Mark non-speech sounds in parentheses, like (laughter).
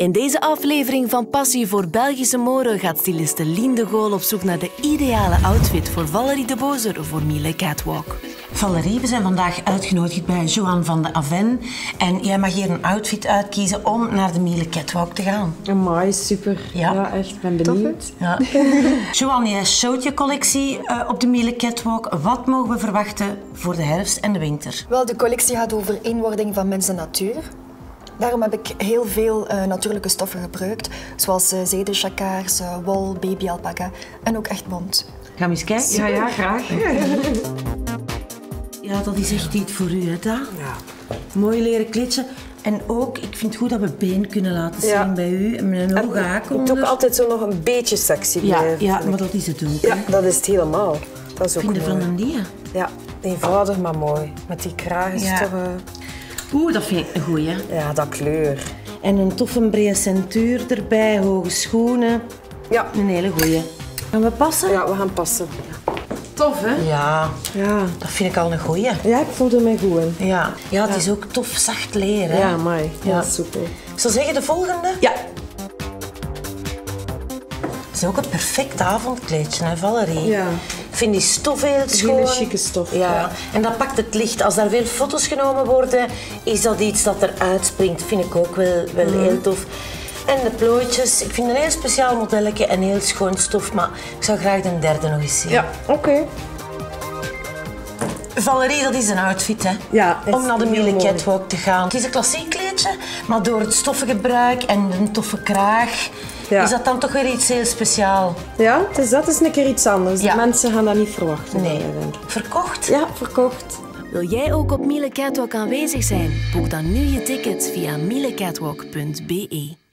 In deze aflevering van Passie voor Belgische Moren gaat styliste Lien de Gool op zoek naar de ideale outfit voor Valerie de Bozer voor Miele Catwalk. Valerie, we zijn vandaag uitgenodigd bij Johan van de Aven. En jij mag hier een outfit uitkiezen om naar de Miele Catwalk te gaan. Amai, super. Ja. Ja, echt. Ik ben benieuwd. Ja. (laughs) Johan, jij showt je collectie eh, op de Miele Catwalk. Wat mogen we verwachten voor de herfst en de winter? Wel, de collectie gaat over eenwording van mens en natuur. Daarom heb ik heel veel eh, natuurlijke stoffen gebruikt, zoals uh, zedenchakaars, uh, wol, babyalpaca en ook echt bont. Gaan we eens kijken? Ja, ja, graag. (laughs) Ja, dat is echt iets voor u, hè, Da? Ja. Mooi leren kleedje. En ook, ik vind het goed dat we been kunnen laten zien Ja. bij u. En met een hoge haak Het moet ook altijd zo nog een beetje sexy Ja, blijven. ja, maar dat is het ook. ja, hè. dat is het helemaal. Dat is ook Vinden van een dia. Ja, eenvoudig maar mooi. Met die kraag is Ja. Eh, Oeh, dat vind ik een goeie. ja, dat kleur. En een toffe brede centuur erbij, hoge schoenen. Ja. Een hele goeie. Gaan we passen? ja, we gaan passen. Tof, hè? Ja, Ja. dat vind ik al een goeie. Ja, ik voelde mij goed in. Ja, ja het is ook tof zacht leren. hè. Ja, mooi. Ja. Ja, super. Ik zou zeggen de volgende. Ja. Het is ook een perfect avondkleedje, hè, Valerie? Ja. Ik vind die stof heel schoon. hele chique stof, Ja. ja. En dat pakt het licht. Als daar veel foto's genomen worden, is dat iets dat eruit springt. Vind ik ook wel, wel Mhm. heel tof. En de plooitjes. Ik vind een heel speciaal modelletje en heel schoon stof. Maar ik zou graag de derde nog eens zien. Ja, oké. Valerie, dat is een outfit, hè? Ja, Om naar de Miele. Catwalk te gaan. Het is een klassiek kleedje, maar door het stoffengebruik en een toffe kraag... Ja. Is dat dan toch weer iets heel speciaal? Ja, dus dat is een keer iets anders. Ja. De mensen gaan dat niet verwachten. Nee. mij, denk ik. Verkocht? Ja, verkocht. Wil jij ook op Miele Catwalk aanwezig zijn? Boek dan nu je ticket via mielecatwalk.be.